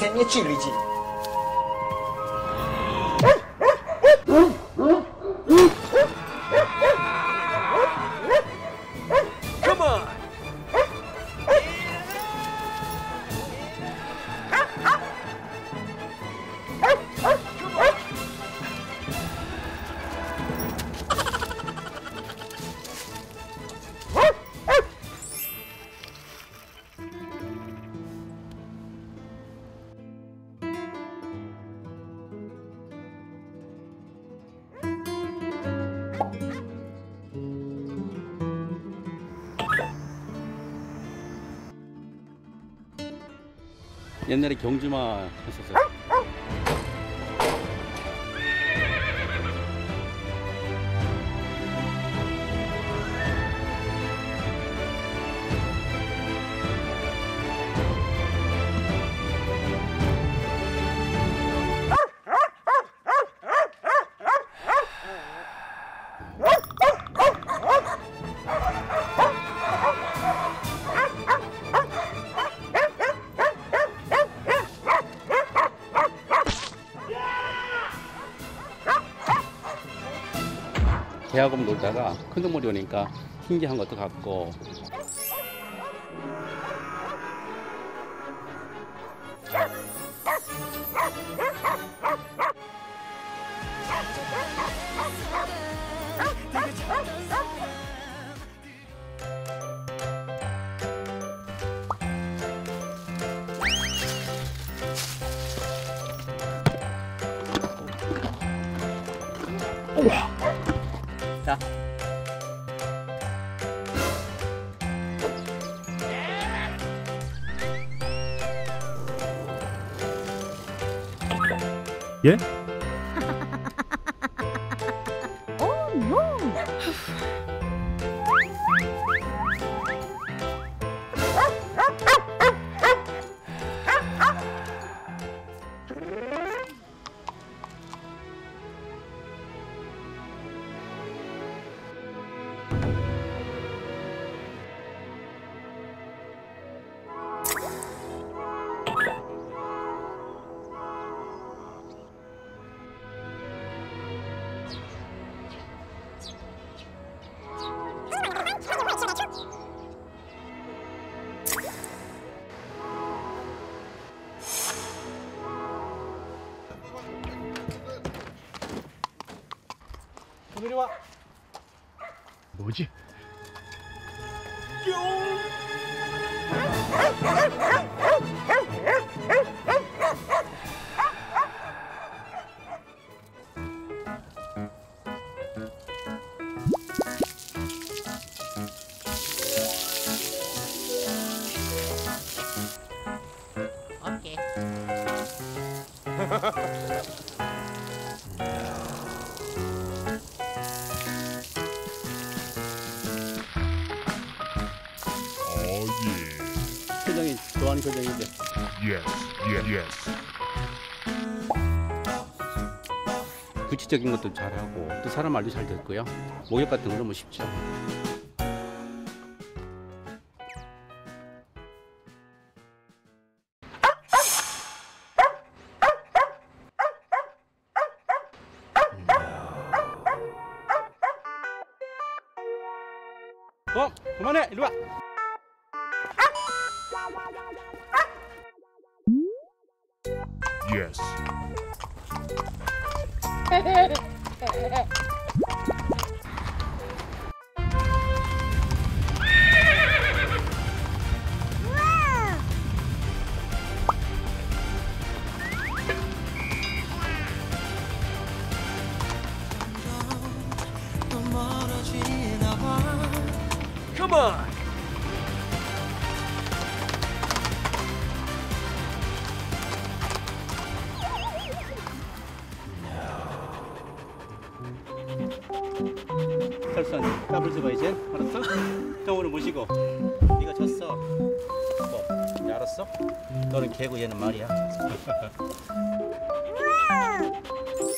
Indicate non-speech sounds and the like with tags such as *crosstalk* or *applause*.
你看你记几个 옛날에 경주마 했었어요. 개하고 놀다가 큰 동물이 오니까 신기한 것도 같고 자 예? 이리 와. 뭐지? 오케이. *laughs* Yeah. 표정이 좋아하는 표정인데 Yes. Yeah. Yes. 구체적인 것도 잘하고 또 사람 말도 잘 듣고요. 목욕 같은 거 너무 쉽죠. 어, 그만해, 이리 와. Yes. Come on. 설선 더블 스바 이제 알았어? 정우를 모시고 네가 졌어. 뭐, 이제 알았어? 너는 개고 얘는 말이야. *laughs*